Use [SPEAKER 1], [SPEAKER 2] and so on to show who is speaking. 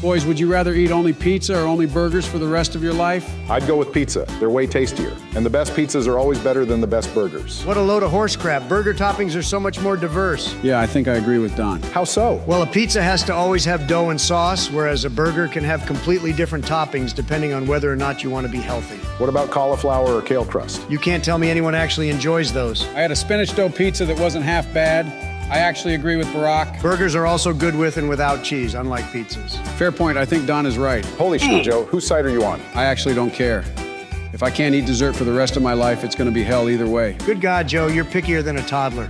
[SPEAKER 1] Boys, would you rather eat only pizza or only burgers for the rest of your life?
[SPEAKER 2] I'd go with pizza. They're way tastier. And the best pizzas are always better than the best burgers.
[SPEAKER 3] What a load of horse crap. Burger toppings are so much more diverse.
[SPEAKER 1] Yeah, I think I agree with Don.
[SPEAKER 2] How so?
[SPEAKER 3] Well, a pizza has to always have dough and sauce, whereas a burger can have completely different toppings depending on whether or not you want to be healthy.
[SPEAKER 2] What about cauliflower or kale crust?
[SPEAKER 3] You can't tell me anyone actually enjoys those.
[SPEAKER 1] I had a spinach dough pizza that wasn't half bad. I actually agree with Barack.
[SPEAKER 3] Burgers are also good with and without cheese, unlike pizzas.
[SPEAKER 1] Fair point. I think Don is right.
[SPEAKER 2] Holy shit, Joe. Whose side are you on?
[SPEAKER 1] I actually don't care. If I can't eat dessert for the rest of my life, it's going to be hell either way.
[SPEAKER 3] Good God, Joe, you're pickier than a toddler.